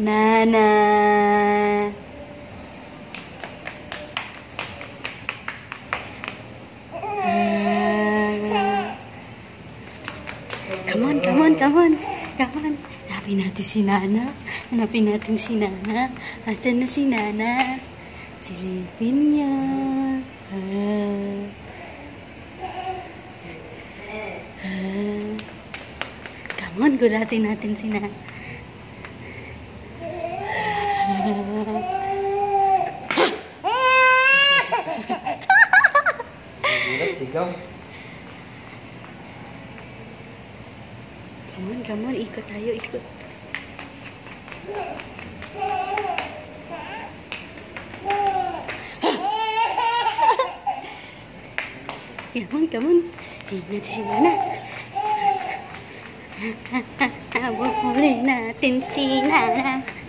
Nana. Ah. Come on, come on, come on. Come on. Hanapin natin si Nana. Hanapin natin si Nana. Asan na si Nana? Silipin niya. Ah. Ah. Come on, gulatin natin si Nana. thì rất thành công Gaman, gaman, ikot tayo, ikot. Gaman, gaman. Tingnan natin ha ha ha, natin si Nana.